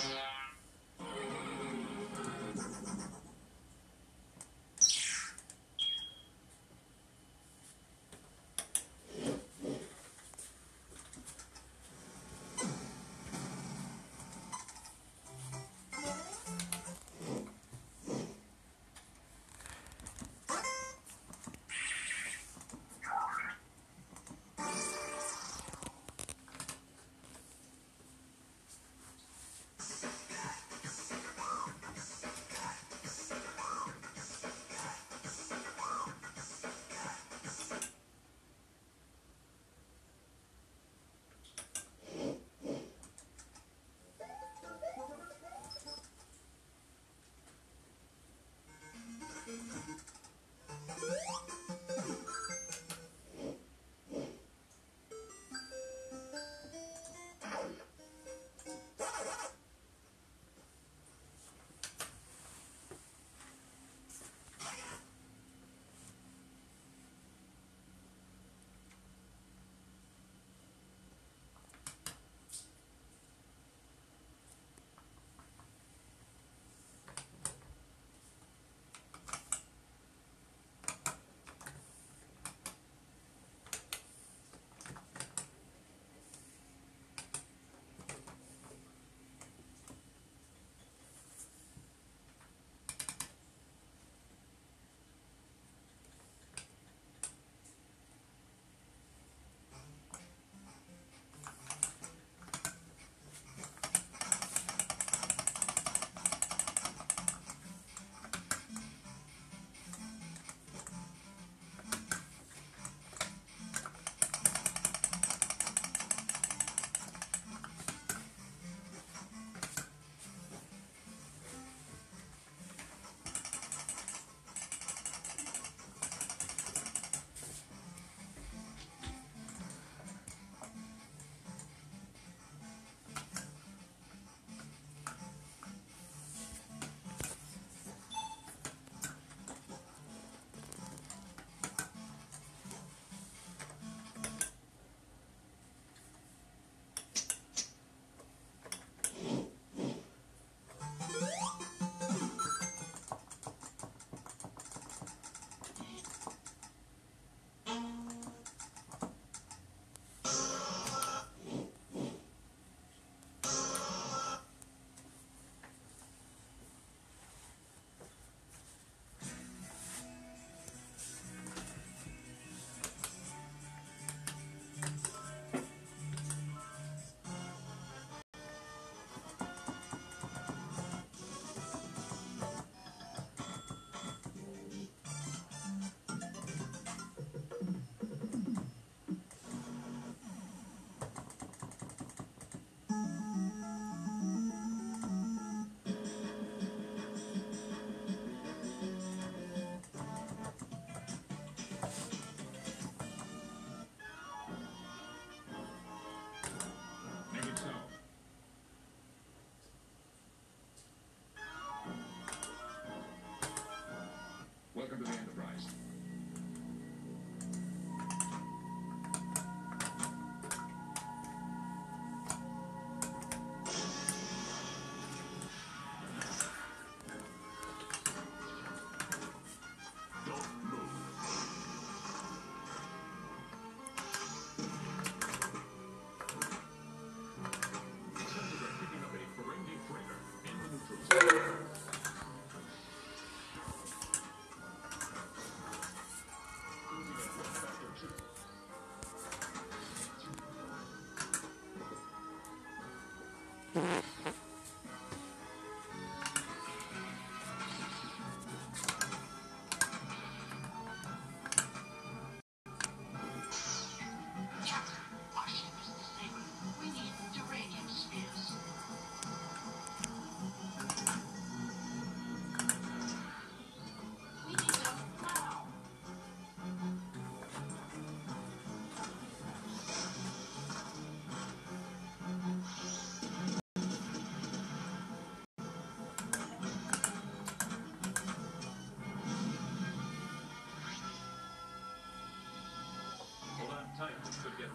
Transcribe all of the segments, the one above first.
Beats.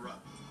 run.